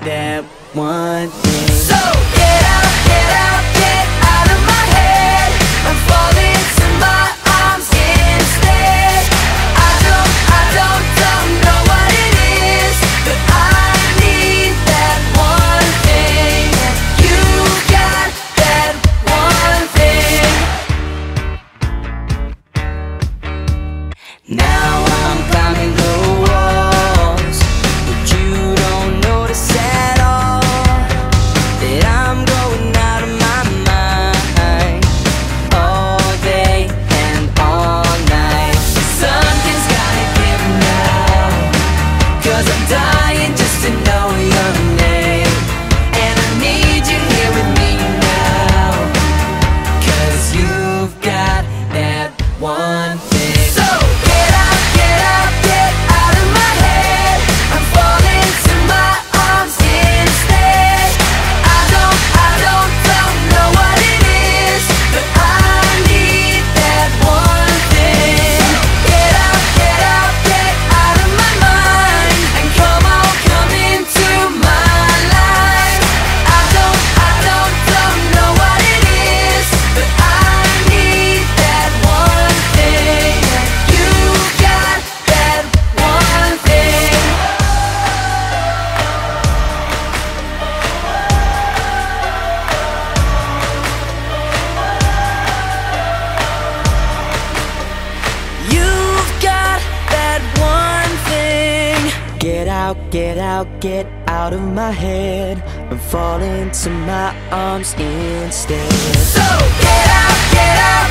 that one. Get out, get out of my head And fall into my arms instead. So get out, get out.